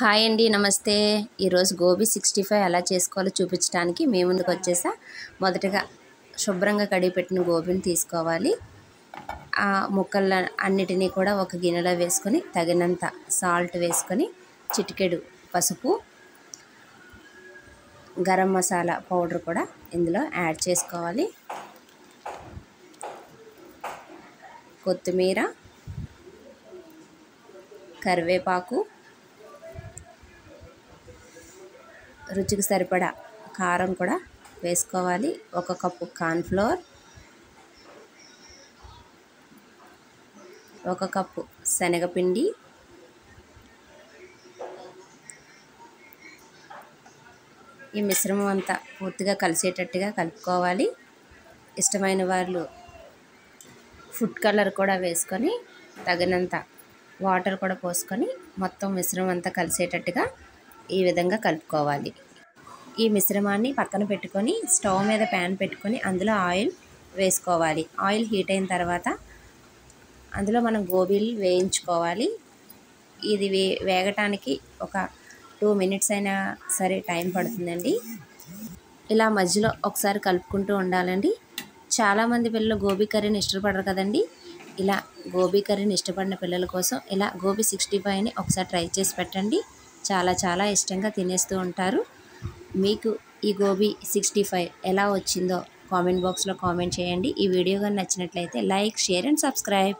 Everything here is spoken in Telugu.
హాయ్ అండి నమస్తే. ఈరోజు గోబీ సిక్స్టీ ఫైవ్ ఎలా చేసుకోవాలో చూపించడానికి మీ ముందుకు వచ్చేసా. మొదటగా శుభ్రంగా కడిగి పెట్టిన గోబీని తీసుకోవాలి. ఆ ముక్కల అన్నిటినీ కూడా ఒక గిన్నెలో వేసుకొని తగినంత సాల్ట్ వేసుకొని చిటికెడు పసుపు గరం మసాలా పౌడర్ కూడా ఇందులో యాడ్ చేసుకోవాలి. కొత్తిమీర కరివేపాకు రుచికి సరిపడా కారం కూడా వేసుకోవాలి. ఒక కప్పు కార్న్ఫ్లోర్ ఒక కప్పు శనగపిండి ఈ మిశ్రమం అంతా పూర్తిగా కలిసేటట్టుగా కలుపుకోవాలి. ఇష్టమైన వాళ్ళు ఫుడ్ కలర్ కూడా వేసుకొని తగినంత వాటర్ కూడా పోసుకొని మొత్తం మిశ్రమం అంతా కలిసేటట్టుగా ఈ విధంగా కలుపుకోవాలి. ఈ మిశ్రమాన్ని పక్కన పెట్టుకొని స్టవ్ మీద ప్యాన్ పెట్టుకొని అందులో ఆయిల్ వేసుకోవాలి. ఆయిల్ హీట్ అయిన తర్వాత అందులో మనం గోబీలు వేయించుకోవాలి. ఇది వే వేగటానికి ఒక టూ మినిట్స్ అయినా సరే టైం పడుతుందండి. ఇలా మధ్యలో ఒకసారి కలుపుకుంటూ ఉండాలండి. చాలామంది పిల్లలు గోబీ కర్రీని ఇష్టపడరు కదండి. ఇలా గోబీ కర్రీని ఇష్టపడిన పిల్లల కోసం ఇలా గోబీ సిక్స్టీ ఫైవ్ని ఒకసారి ట్రై చేసి పెట్టండి. చాలా చాలా ఇష్టంగా తినేస్తూ ఉంటారు. మీకు ఈ గోబీ సిక్స్టీ ఫైవ్ ఎలా వచ్చిందో కామెంట్ బాక్స్లో కామెంట్ చేయండి. ఈ వీడియో కానీ నచ్చినట్లయితే లైక్ షేర్ అండ్ సబ్స్క్రైబ్.